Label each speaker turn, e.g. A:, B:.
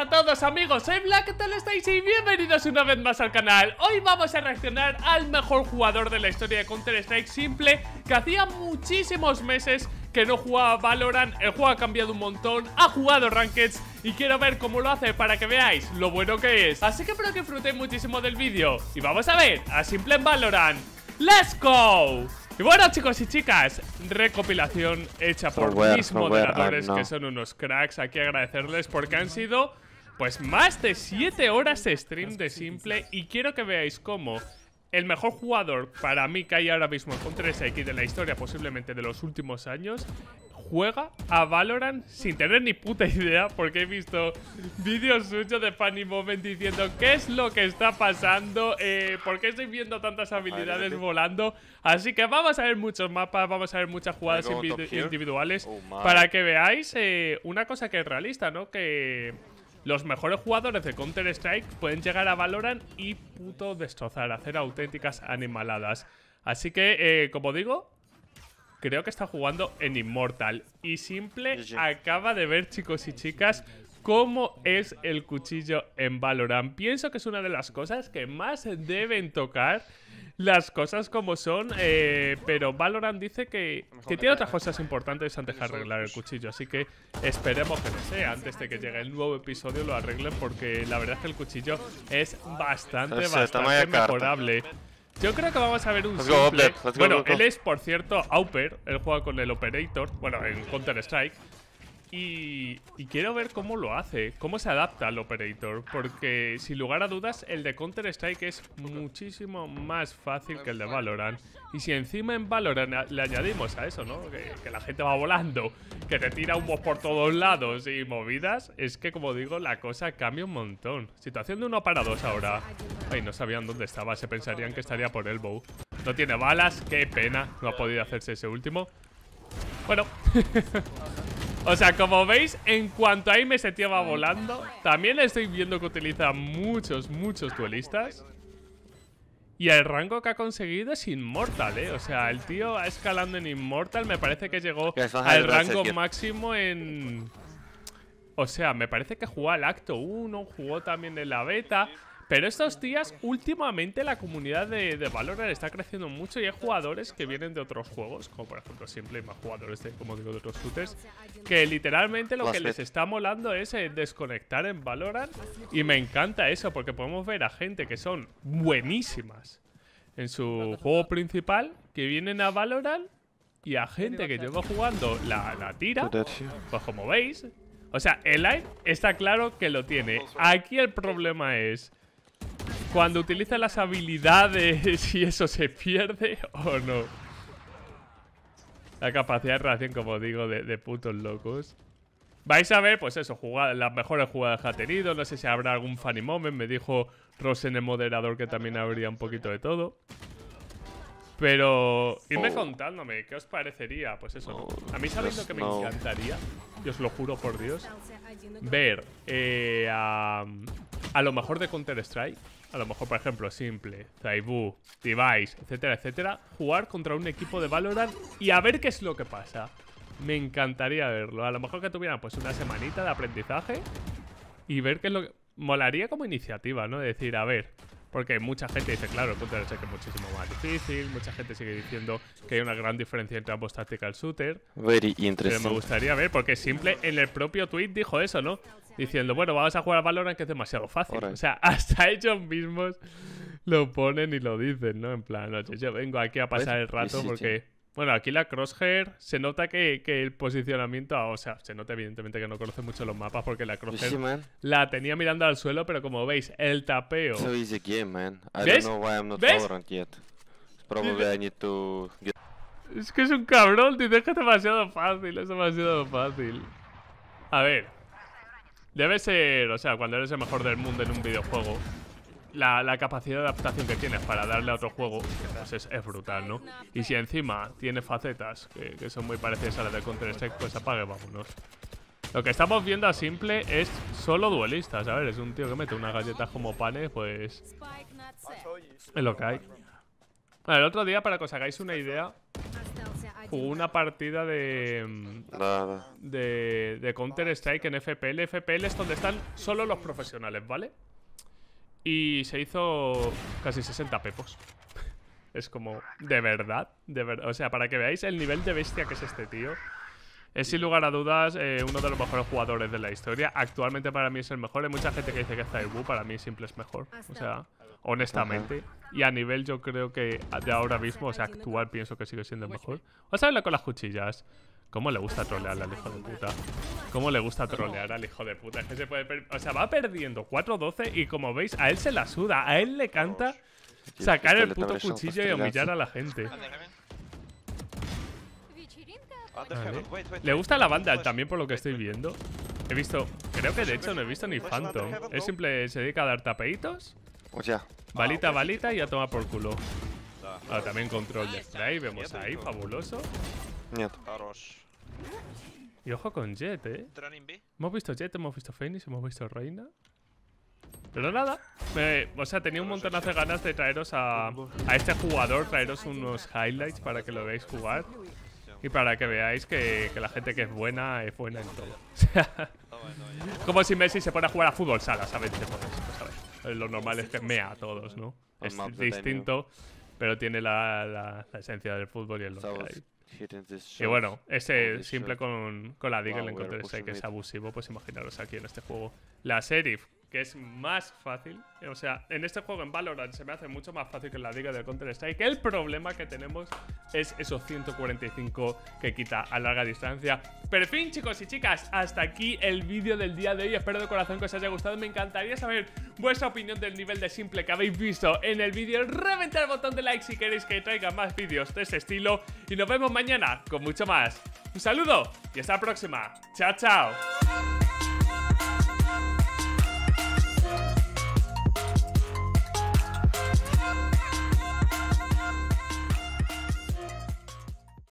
A: a todos amigos, soy Black, ¿qué tal estáis? Y bienvenidos una vez más al canal Hoy vamos a reaccionar al mejor jugador de la historia de Counter-Strike Simple Que hacía muchísimos meses que no jugaba Valorant El juego ha cambiado un montón, ha jugado Rankeds Y quiero ver cómo lo hace para que veáis lo bueno que es Así que espero que disfrutéis muchísimo del vídeo Y vamos a ver a Simple en Valorant ¡Let's go! Y bueno chicos y chicas, recopilación hecha por mis moderadores que son unos cracks. Aquí agradecerles porque han sido pues más de 7 horas de stream de simple y quiero que veáis cómo el mejor jugador para mí que hay ahora mismo en Counter-Strike de la historia posiblemente de los últimos años juega a Valorant sin tener ni puta idea porque he visto vídeos suyos de Funny Moment diciendo qué es lo que está pasando, eh, por qué estoy viendo tantas habilidades volando. Así que vamos a ver muchos mapas, vamos a ver muchas jugadas individuales oh, para que veáis eh, una cosa que es realista, ¿no? Que los mejores jugadores de Counter-Strike pueden llegar a Valorant y puto destrozar, hacer auténticas animaladas. Así que, eh, como digo, creo que está jugando en Immortal. Y Simple acaba de ver, chicos y chicas, cómo es el cuchillo en Valorant. Pienso que es una de las cosas que más deben tocar las cosas como son, eh, pero Valorant dice que, que tiene otras cosas importantes antes de arreglar el cuchillo, así que esperemos que no sea, antes de que llegue el nuevo episodio lo arreglen porque la verdad es que el cuchillo es bastante, bastante mejorable. Yo creo que vamos a ver un simple... bueno, él es, por cierto, Auper. Él juega con el Operator. Bueno, en Counter-Strike. Y, y, quiero ver cómo lo hace, cómo se adapta al Operator, porque sin lugar a dudas el de Counter-Strike es muchísimo más fácil que el de Valorant. Y si encima en Valorant le añadimos a eso, ¿no? Que, la gente va volando, que te tira humos por todos lados y movidas, es que como digo, la cosa cambia un montón. Situación de uno para dos ahora. Ay, no sabían dónde estaba, se pensarían que estaría por el bow. No tiene balas, qué pena, no ha podido hacerse ese último. Bueno... O sea, como veis, en cuanto ahí me se va volando, también estoy viendo que utiliza muchos, muchos duelistas. Y el rango que ha conseguido es Inmortal, ¿eh? O sea, el tío escalando en Immortal me parece que llegó al rango máximo en... O sea, me parece que jugó al acto 1, jugó también en la beta. Pero estos días, últimamente, la comunidad de, de, Valorant está creciendo mucho y hay jugadores que vienen de otros juegos, como por ejemplo Simple y más jugadores de, como digo, de otros shooters, que literalmente lo que les está molando es eh, desconectar en Valorant. Y me encanta eso, porque podemos ver a gente que son buenísimas en su juego principal, que vienen a Valorant, y a gente que lleva jugando la, la tira, pues como veis, o sea, el line está claro que lo tiene. Aquí el problema es cuando utiliza las habilidades si eso se pierde o no. La capacidad de reacción, como digo, de, putos locos. Vais a ver, pues eso, las mejores jugadas que ha tenido. No sé si habrá algún funny moment. Me dijo Rosen, el moderador, que también habría un poquito de todo. Pero irme oh. contándome, ¿qué os parecería? Pues eso, A mí sabiendo que me encantaría, y os lo juro por Dios, ver eh, a, a lo mejor de Counter-Strike a lo mejor, por ejemplo, Simple, Zaibu, Device, etcétera, etcétera, jugar contra un equipo de Valorant y a ver qué es lo que pasa. Me encantaría verlo. A lo mejor que tuvieran pues una semanita de aprendizaje y ver qué es lo que... Molaría como iniciativa, ¿no? De decir, a ver, porque mucha gente dice, claro, el Counter Strike es muchísimo más difícil. Mucha gente sigue diciendo que hay una gran diferencia entre ambos tactical shooter.
B: Very
A: Pero me gustaría ver, porque Simple en el propio tweet dijo eso, ¿no? Diciendo, bueno, vamos a jugar a Valorant que es demasiado fácil. O sea, hasta ellos mismos lo ponen y lo dicen, ¿no? En plan, oye, yo vengo aquí a pasar el rato porque bueno, aquí la crosshair se nota que, el posicionamiento, o sea, se nota evidentemente que no conoce mucho los mapas porque la crosshair la tenía mirando al suelo, pero como veis, el tapeo. ¿Ves? Es que es un cabrón, dice que es demasiado fácil, es demasiado fácil. A ver. Debe ser, o sea, cuando eres el mejor del mundo en un videojuego, la, capacidad de adaptación que tienes para darle a otro juego pues es, brutal, ¿no? Y si encima tiene facetas que, son muy parecidas a las de Counter-Strike, pues apague, vámonos. Lo que estamos viendo a simple es solo duelistas, a ver, es un tío que mete unas galletas como panes, pues... Es lo que hay. el otro día, para que os hagáis una idea, jugó una partida de, mm, de, de Counter Strike en FPL. FPL es donde están solo los profesionales, ¿vale? Y se hizo casi 60 pepos. Es como, de verdad, de verdad. O sea, para que veáis el nivel de bestia que es este tío. Es sin lugar a dudas eh, uno de los mejores jugadores de la historia. Actualmente para mí es el mejor. Hay mucha gente que dice que Zaibu, para mí simple es mejor. O sea, honestamente. Y a nivel yo creo que de ahora mismo, o sea, actual, pienso que sigue siendo mejor. Vamos a verlo con las cuchillas. ¿Cómo le gusta trolear al hijo de puta? ¿Cómo le gusta trolear al hijo de puta? Que se puede O sea, va perdiendo 4-12 y como veis, a él se la suda. A él le canta sacar el puto cuchillo y humillar a la gente. Le gusta la banda también por lo que estoy viendo. He visto... Creo que de hecho no he visto ni Phantom. Él simple se dedica a dar tapeitos
B: pues o sea.
A: Balita, balita y a tomar por culo. Ah, ah también control de spray, vemos ahí, fabuloso. Y ojo con Jet, eh. Hemos visto Jet, hemos visto Phoenix, hemos visto Reina. Pero nada, eh, o sea, tenía un montonazo de ganas de traeros a, a este jugador, traeros unos highlights para que lo veáis jugar y para que veáis que, que la gente que es buena es buena en todo. O sea Como si Messi se pone a jugar a fútbol sala, ¿sabes? Lo normal es que mea a todos, ¿no? Es distinto, pero tiene la, la- la esencia del fútbol y es lo que hay. Y bueno, ese simple con, con la Deagle
B: Wow,
A: en
B: we're
A: Counter Strike que es abusivo, pues imaginaros aquí en este juego. La Serif, que es más fácil. O sea, en este juego en Valorant se me hace mucho más fácil que en la Deagle del Counter Strike. El problema que tenemos es esos 145 que quita a larga distancia. Pero fin, chicos y chicas, hasta aquí el vídeo del día de hoy. Espero de corazón que os haya gustado. Me encantaría saber vuestra opinión del nivel de simple que habéis visto en el vídeo. Reventar el botón de like si queréis que traiga más vídeos de ese estilo. Y nos vemos mañana con mucho más. Un saludo y hasta la próxima. Chao, chao.